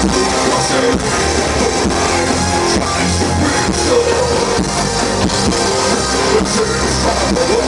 Thank you.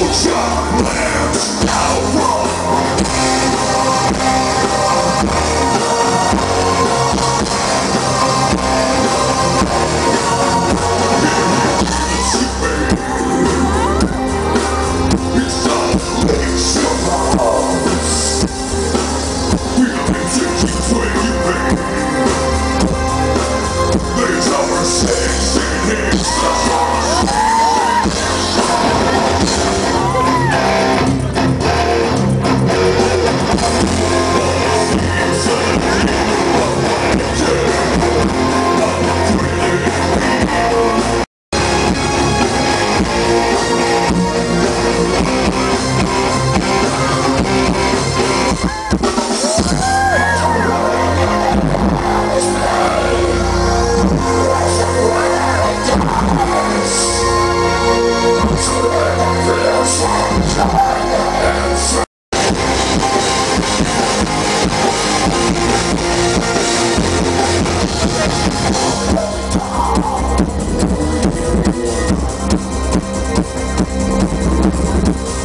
Your man's power.